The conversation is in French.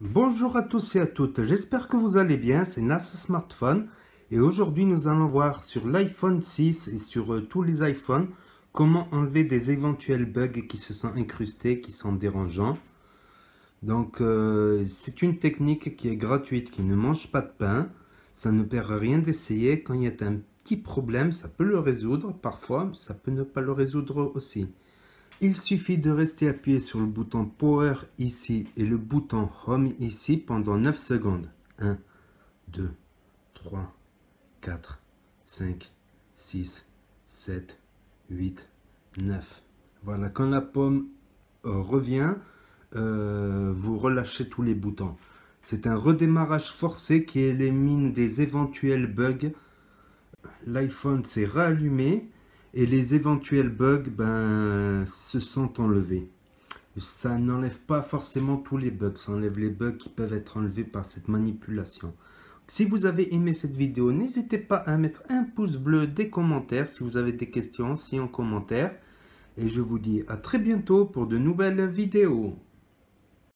Bonjour à tous et à toutes, j'espère que vous allez bien, c'est NAS Smartphone. Et aujourd'hui nous allons voir sur l'iPhone 6 et sur euh, tous les iPhones comment enlever des éventuels bugs qui se sont incrustés, qui sont dérangeants. Donc euh, c'est une technique qui est gratuite, qui ne mange pas de pain, ça ne perd rien d'essayer, quand il y a un petit problème ça peut le résoudre. Parfois, ça peut ne pas le résoudre aussi. Il suffit de rester appuyé sur le bouton Power ici et le bouton Home ici pendant 9 secondes. 1, 2, 3, 4, 5, 6, 7, 8, 9. Voilà, quand la pomme euh, revient, euh, vous relâchez tous les boutons. C'est un redémarrage forcé qui élimine des éventuels bugs. L'iPhone s'est rallumé et les éventuels bugs ben, se sont enlevés. Ça n'enlève pas forcément tous les bugs, ça enlève les bugs qui peuvent être enlevés par cette manipulation. Si vous avez aimé cette vidéo, n'hésitez pas à mettre un pouce bleu, des commentaires si vous avez des questions, si en commentaire. Et je vous dis à très bientôt pour de nouvelles vidéos.